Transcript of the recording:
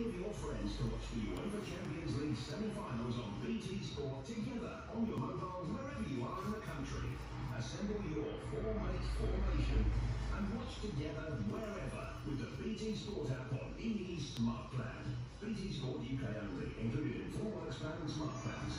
of your friends to watch the UEFA Champions League semi-finals on BT Sport together on your mobile wherever you are in the country. Assemble your four-mate formation and watch together wherever with the BT Sport app on any Smart Plan. BT Sport UK only, included in Full Works plan and smart plans.